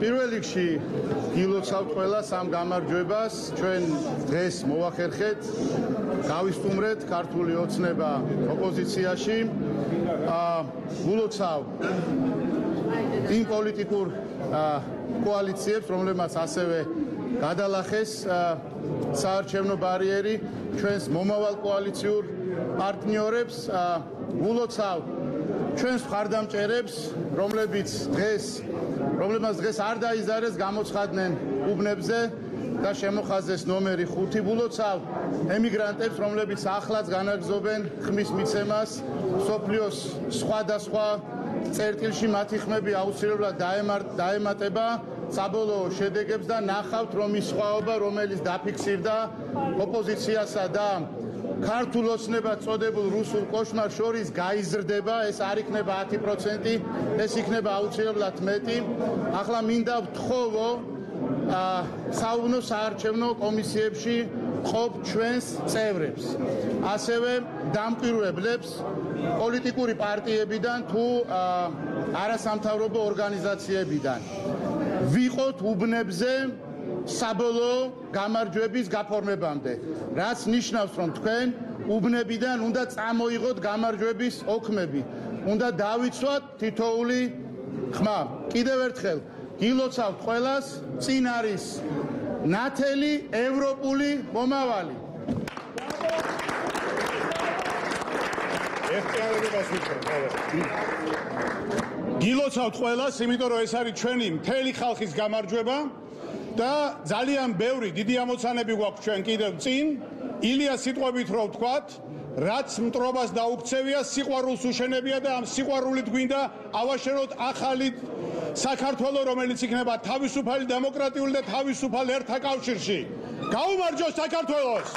პირველ რიგში გილოცავთ ყველა სამ გამარჯვებას. ჩვენ დღეს მოახერხეთ გავისტუმრეთ ქართული ოცნება ოპოზიციაში. აა გულოცავ იმ პოლიტიკურ კოალიციებს, რომლებმაც ასევე გადალახეს საარჩევნო ბარიერი ჩვენს მომავალ კოალიციურ პარტნიორებს. გულოცავ ჩვენს მხარდამჭერებს, რომლებიც დღეს რომლებმაც დღეს არ დაიზარეს გამოცხადნენ უბნებზე და შემოხაზეს ნომერი 5 ბულოცავ ემიგრანტებს, რომლებიც ახლაც განაგზობენ ხმის მიცემას სოფლიოს სხვადასხვა წერტილში მათი ხმები აუცილებლად დაემატება საბოლოო შედეგებს და ნახავთ რომ ის სხვაობა რომელიც დაფიქსირდა ოპოზიციასა და ქართულ ოცნებად წოდებულ რუსულ კოშმარ შორის გაიზრდება ეს არ იქნება 10% ეს იქნება აუცილებლად მეტი. ახლა მინდა ვთხოვო საუბნო საარჩევნო კომისიებში ყოფ ჩვენს წევრებს. ასევე დამკვირვებლებს პოლიტიკური პარტიებიდან თუ არასამთავრობო ორგანიზაციებიდან. ვიყოთ უბნებზე საბოლოო გამარჯვების გაფორმებამდე. რაც ნიშნავს, რომ თქვენ უბნებიდან უნდა წამოიღოთ გამარჯვების ოქმები. უნდა დავიცვათ თითოული ხმა. კიდევ ერთხელ გილოცავთ ყველას, წინ არის ნათელი ევროპული მომავალი. ერთიანობას ვიქნებ, ხოლმე. გილოცავთ ყველას, იმიტომ რომ ეს არის ჩვენი მთელი ხალხის გამარჯვება. და ძალიან ბევრი დიდი ამოცანები გვაქვს ჩვენ. კიდევ წინ ილია სიტყვებით რო ვთქვათ რაც მტრობას დაუქცევია სიყვარულს უშენებია და ამ სიყვარულით გვინდა ავაშენოთ ახალი საქართველო რომელიც იქნება თავისუფალი დემოკრატიული და თავისუფალ ერთა კავშირში გაუმარჯოს საქართველოს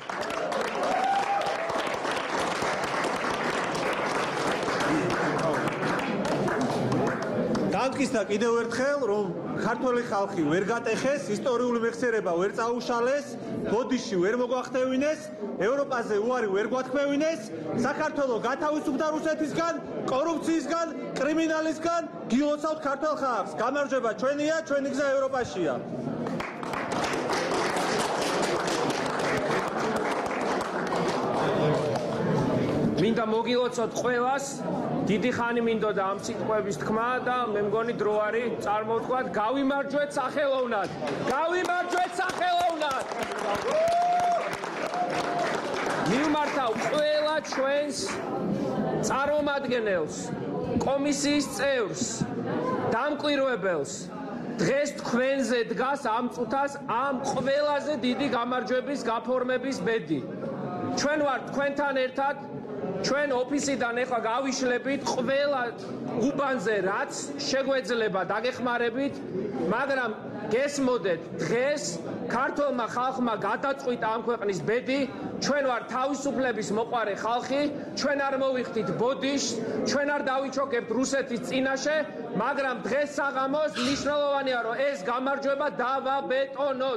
დამკისდა კიდევ ერთხელ რომ ქართული ხალხი ვერ გატეხეს ისტორიული მეხსიერება ვერ წაუშალეს ბოდიში ვერ მოგვახტევინეს ევროპაზე უარი ვერ გვათქმევინეს საქართველოს გათავისუფლდა რუსეთისგან კორუფციისგან კრიმინალისგან გილოცავთ ქართულ ხალხს. გამარჯვება ჩვენია ჩვენი გზა ევროპაშია მინდა მოგილოცოთ ყველას. დიდი ხანი მინდოდა ამ სიტყვების თქმა და მე მგონი დრო არის წარმოვთქვათ გავიმარჯვეთ სახელოვნად. გავიმარჯვეთ სახელოვნად. მიმართავ ყველა ჩვენს წარმომადგენელს კომისიის წევრს დამკვირვებელს დღეს თქვენზე დგას ამ წუთას ამ ყველაზე დიდი გამარჯვების გაფორმების ბედი. ჩვენ ვართ თქვენთან ერთად ჩვენ ოფისიდან ახლა გავიშლებით ყველა უბანზე რაც შეგვეძლება დაგეხმარებით მაგრამ გესმოდეთ დღეს ქართულმა ხალხმა გადაწყვიტა ამ ქვეყნის ბედი. ჩვენ ვარ თავისუფლების მოყარე ხალხი. ჩვენ არ მოვიხდით ბოდიშს. ჩვენ არ დავიჩოქებთ რუსეთის წინაშე მაგრამ დღეს საღამოს მნიშვნელოვანია რომ ეს გამარჯვება დავაბეტონოთ